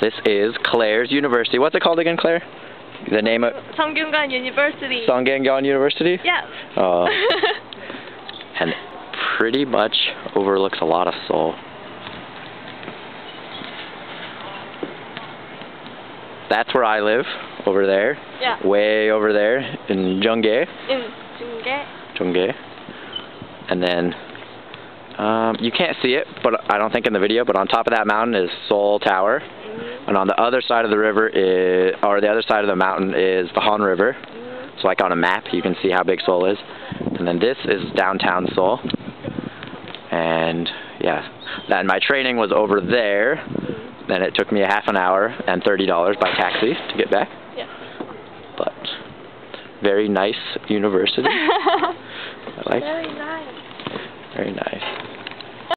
This is Claire's University. What's it called again, Claire? The name of Sungkyunkwan University. Sungkyunkwan University? Yeah. Oh. Uh, and pretty much overlooks a lot of Seoul. That's where I live, over there. Yeah. Way over there in Jeonggae. In Jeonggae. Jeonggae. And then um, you can't see it, but I don't think in the video, but on top of that mountain is Seoul Tower. And on the other side of the river is, or the other side of the mountain is the Han River. So like on a map, you can see how big Seoul is. And then this is downtown Seoul. And yeah, then my training was over there. Then it took me a half an hour and $30 by taxi to get back. Yeah. But very nice university. I like Very nice. very nice.